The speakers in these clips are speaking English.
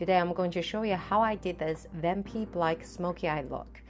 Today I'm going to show you how I did this Vampy Black Smoky Eye look.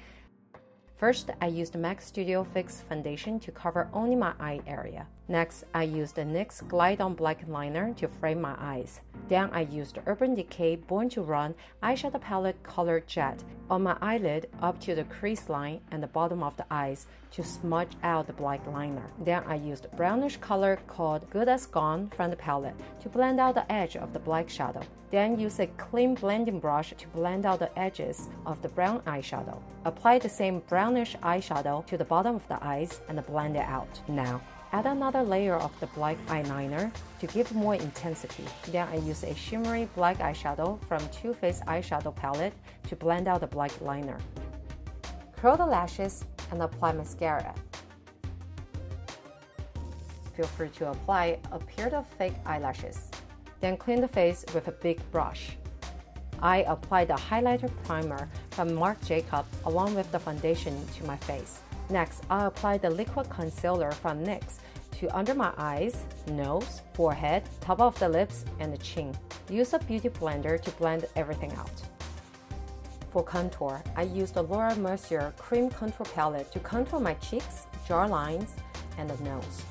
First, I used MAC Studio Fix foundation to cover only my eye area. Next, I used the NYX Slide On Black Liner to frame my eyes. Then I used Urban Decay Born to Run eyeshadow palette Color Jet on my eyelid up to the crease line and the bottom of the eyes to smudge out the black liner. Then I used brownish color called Good As Gone from the palette to blend out the edge of the black shadow. Then use a clean blending brush to blend out the edges of the brown eyeshadow. Apply the same brownish eyeshadow to the bottom of the eyes and blend it out. Now, Add another layer of the black eyeliner to give more intensity. Then I use a shimmery black eyeshadow from Too Faced eyeshadow palette to blend out the black liner. Curl the lashes and apply mascara. Feel free to apply a pair of fake eyelashes. Then clean the face with a big brush. I apply the highlighter primer from Marc Jacob along with the foundation to my face. Next, I'll apply the liquid concealer from NYX to under my eyes, nose, forehead, top of the lips, and the chin. Use a beauty blender to blend everything out. For contour, I use the Laura Mercier Cream Contour Palette to contour my cheeks, jaw lines, and the nose.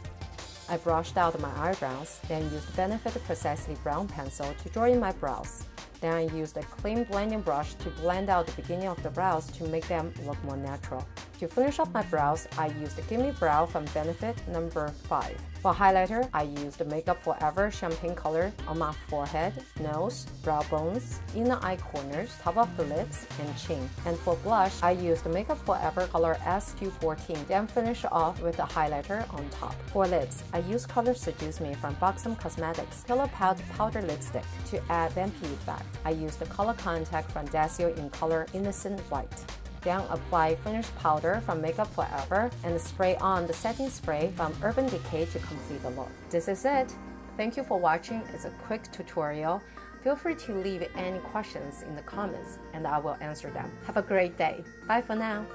I brushed out my eyebrows, then used Benefit Precisely Brow Pencil to draw in my brows. Then I used a clean blending brush to blend out the beginning of the brows to make them look more natural. To finish up my brows, I used the Gimme Brow from Benefit number 5. For highlighter, I used the Makeup Forever champagne color on my forehead, nose, brow bones, inner eye corners, top of the lips, and chin. And for blush, I used the Makeup Forever color SQ14, then finish off with a highlighter on top. For lips, I used Color Seduce Me from Buxom Cosmetics Pillow Pout Powder Lipstick to add vampy effect. I used the color contact from Desio in color Innocent White. Then apply finished powder from Makeup Forever and spray on the setting spray from Urban Decay to complete the look. This is it. Thank you for watching. It's a quick tutorial. Feel free to leave any questions in the comments and I will answer them. Have a great day. Bye for now.